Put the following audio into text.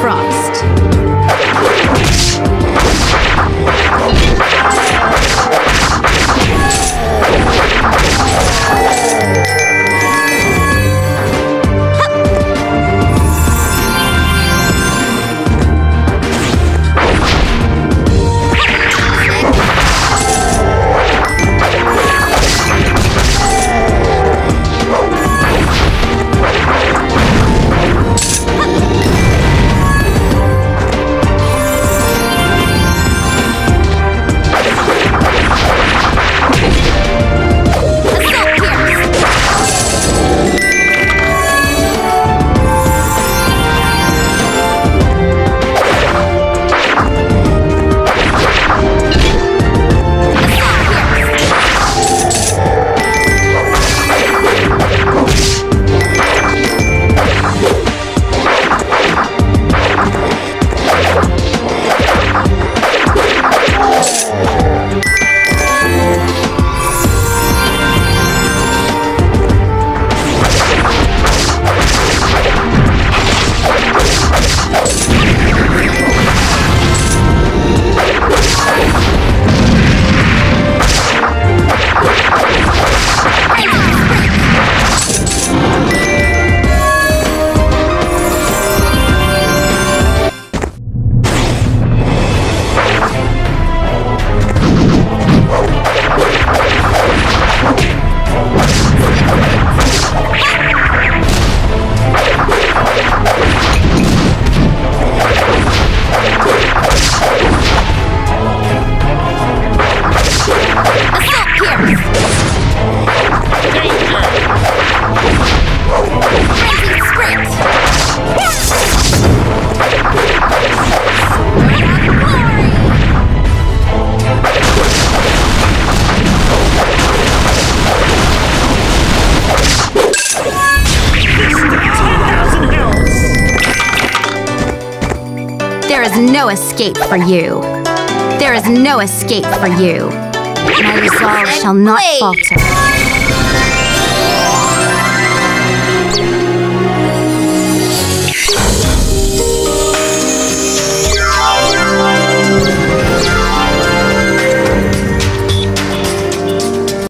Frost. No escape for you. There is no escape for you. My resolve shall not falter.